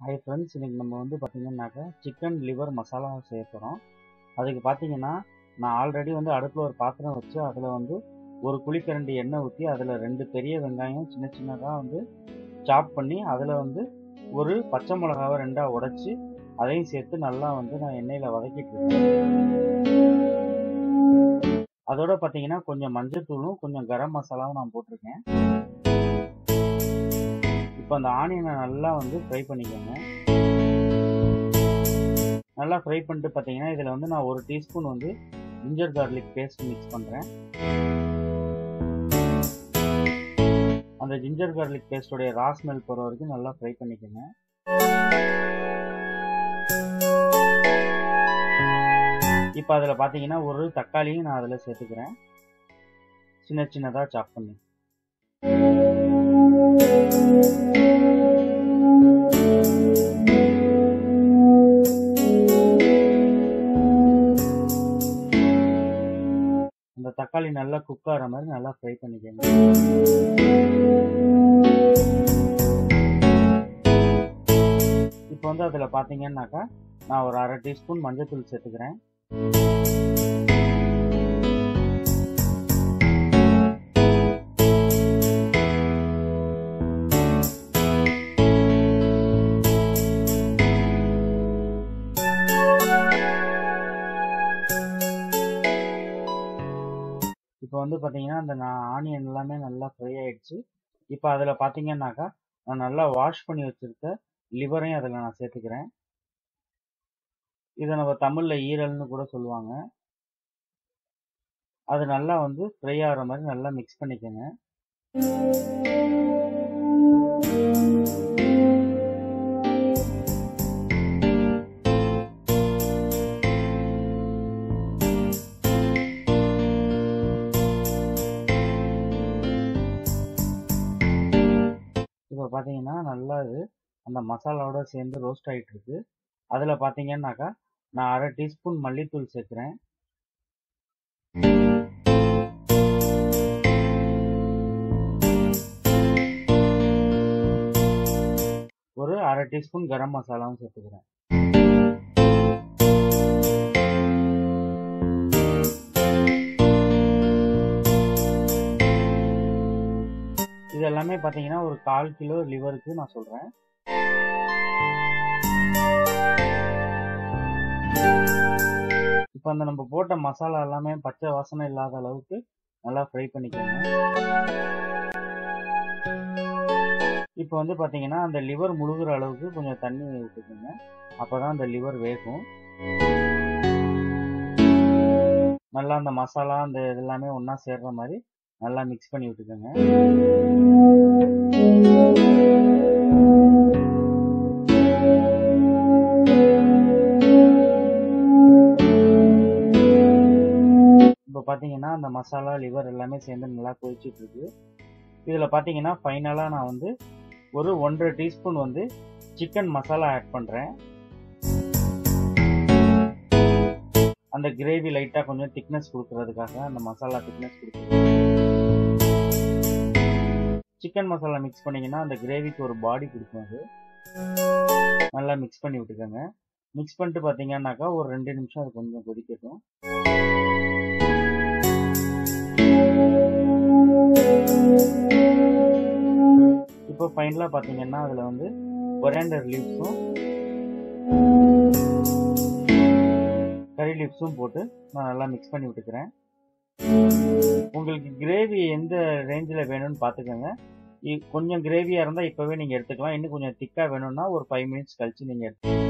Hi friends இன்றைக்கி நம்ம வந்து பார்த்தீங்கன்னாக்கா சிக்கன் லிவர் மசாலா செய்ய போகிறோம் அதுக்கு பார்த்தீங்கன்னா நான் ஆல்ரெடி வந்து அடுப்பில் ஒரு பாத்திரம் வச்சு அதில் வந்து ஒரு குழிக்கரண்டி எண்ணெய் ஊற்றி அதில் ரெண்டு பெரிய வெங்காயம் சின்ன சின்னதாக வந்து சாப் பண்ணி அதில் வந்து ஒரு பச்சை மிளகாவை ரெண்டாக உடச்சி அதையும் சேர்த்து நல்லா வந்து நான் எண்ணெயில் வதக்கிட்டு இருக்கேன். அதோட பார்த்தீங்கன்னா கொஞ்சம் மஞ்சள் தூளும் கொஞ்சம் கரம் மசாலாவும் நான் போட்டிருக்கேன். இப்போ அந்த ஆனியனை நல்லா வந்து ஃப்ரை பண்ணிக்கோங்க. நல்லா ஃப்ரை பண்ணிட்டு பார்த்தீங்கன்னா இதில் வந்து நான் ஒரு டீஸ்பூன் வந்து ஜிஞ்சர் கார்லிக் பேஸ்ட் மிக்ஸ் பண்ணுறேன் அந்த ஜிஞ்சர் கார்லிக் பேஸ்டோடைய ரா ஸ்மெல் போகிற வரைக்கும் நல்லா ஃப்ரை பண்ணிக்கோங்க. இப்போ அதில் பார்த்தீங்கன்னா ஒரு தக்காளியும் நான் அதில் சேர்த்துக்கிறேன். சின்ன சின்னதாக சாப் பண்ணி. தக்காளி நல்லா குக் ஆகிற மாதிரி நல்லா ஃப்ரை பண்ணிக்கோங்க. இப்போ வந்து அதில் பார்த்தீங்கன்னாக்கா நான் ஒரு அரை டீஸ்பூன் மஞ்சள் தூள் சேர்த்துக்கிறேன். இப்போ வந்து பார்த்தீங்கன்னா அந்த நான் ஆனியன் எல்லாமே நல்லா ஃப்ரை ஆயிடுச்சு. இப்போ அதில் பார்த்தீங்கன்னாக்கா நான் நல்லா வாஷ் பண்ணி வச்சுருக்க லிவரையும் அதில் நான் சேர்த்துக்கிறேன். இதை நம்ம தமிழில் ஈரல்னு கூட சொல்லுவாங்க. அது நல்லா வந்து ஃப்ரை ஆகிற மாதிரி நல்லா மிக்ஸ் பண்ணிக்கோங்க. இப்போ பார்த்தீங்கன்னா நல்லா இது அந்த மசாலாவோட சேர்ந்து ரோஸ்ட் ஆகிட்டு இருக்கு அதில் பார்த்தீங்கன்னாக்கா நான் அரை டீஸ்பூன் மல்லித்தூள் சேர்க்குறேன். ஒரு அரை டீஸ்பூன் கரம் மசாலாவும் சேர்த்துக்கிறேன். எல்லாமே பார்த்தீங்கன்னா ஒரு கால் கிலோ லிவருக்கு நான் சொல்கிறேன் இப்போ அந்த நம்ம போட்ட மசாலா எல்லாமே பச்சை வாசனை இல்லாத அளவுக்கு நல்லா ஃப்ரை பண்ணிக்கோங்க. இப்போ வந்து பார்த்தீங்கன்னா அந்த லிவர் முழுகிற அளவுக்கு கொஞ்சம் தண்ணி விட்டுக்கோங்க அப்போ தான் அந்த லிவர் வேகும். நல்லா அந்த மசாலா அந்த இதெல்லாமே ஒன்றா சேர்ற மாதிரி நல்லா மிக்ஸ் பண்ணி விட்டுக்கோங்க. இப்போ பார்த்தீங்கன்னா அந்த மசாலா லிவர் எல்லாமே சேர்ந்து நல்லா கொதிச்சிட்டு இருக்கு இதில் பார்த்தீங்கன்னா ஃபைனலாக நான் வந்து ஒரு ஒன்றரை டீஸ்பூன் வந்து சிக்கன் மசாலா ஆட் பண்ணுறேன் அந்த கிரேவி லைட்டாக கொஞ்சம் திக்னஸ் கொடுக்கறதுக்காக அந்த மசாலா திக்னஸ் கொடுக்குறது சிக்கன் மசாலா மிக்ஸ் பண்ணிங்கன்னா அந்த கிரேவிக்கு ஒரு பாடி கொடுக்கும் அது. நல்லா மிக்ஸ் பண்ணி விட்டுக்கோங்க. மிக்ஸ் பண்ணிட்டு பார்த்தீங்கன்னாக்கா ஒரு ரெண்டு நிமிஷம் அது கொஞ்சம் கொதிக்கட்டும். இப்போ ஃபைனலாக பார்த்தீங்கன்னா அதில் வந்து கொரியாண்டர் லீவ்ஸும் லீவ்ஸும் போட்டு நான் நல்லா மிக்ஸ் பண்ணி விட்டுக்கிறேன். உங்களுக்கு கிரேவி எந்த ரேஞ்சில் வேணும்னு பார்த்துக்கோங்க கொஞ்சம் கிரேவியாக இருந்தால் இப்போவே நீங்கள் எடுத்துக்கலாம். இன்னும் கொஞ்சம் திக்காக வேணும்னா ஒரு ஃபைவ் மினிட்ஸ் கழித்து நீங்கள் எடுத்துக்கலாம்